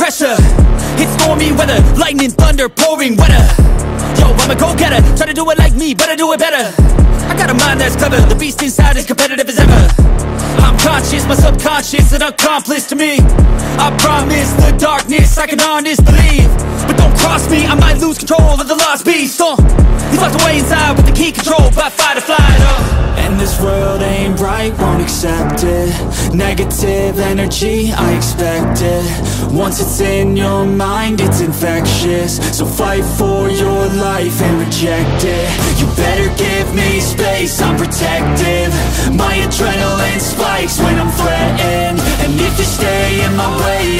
pressure. It's stormy weather, lightning, thunder, pouring weather. Yo, I'm a go-getter, try to do it like me, but I do it better. I got a mind that's clever, the beast inside is competitive as ever subconscious, an accomplice to me. I promise the darkness, I can honest believe. But don't cross me, I might lose control of the lost beast. Uh. He's locked away inside with the key controlled by fight or flight uh. And this world ain't right, won't accept it. Negative energy, I expect it. Once it's in your mind, it's infectious. So fight for your life and reject it. You better give me space, I'm protective. My adrenaline spikes when I'm threatened And if you stay in my way,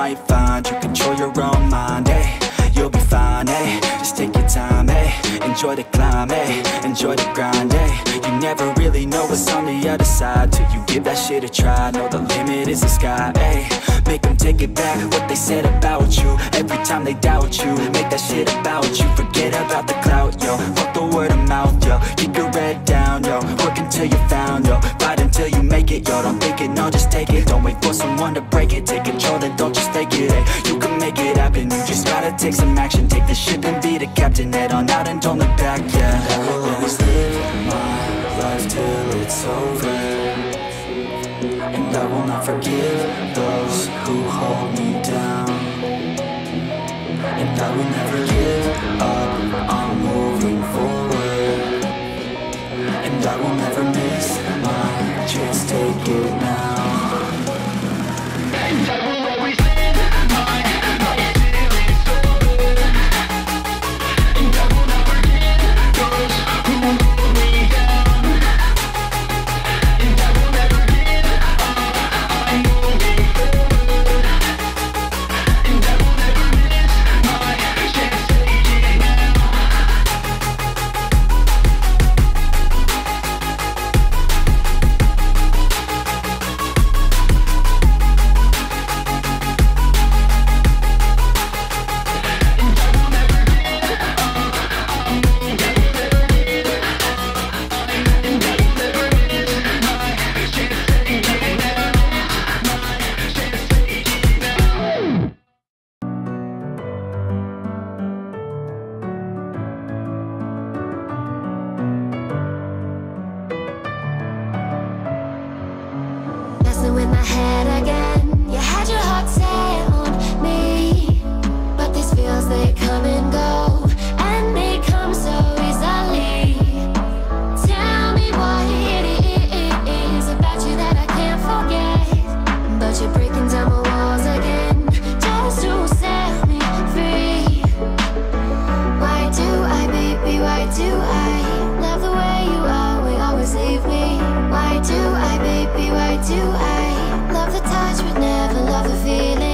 might find you. Control your own mind, eh? You'll be fine, eh? Just take your time, eh? Enjoy the climb, eh? Enjoy the grind, eh? You never really know what's on the other side Till you give that shit a try. Know the limit is the sky, eh? Make them take it back, what they said about you. Every time they doubt you Make that shit about you. Forget about the clout, take some action Take the ship and be the captain Head on out and don't look back, yeah. I will always live my life till it's over. And I will not forgive those who hold me down. And I will never the feeling?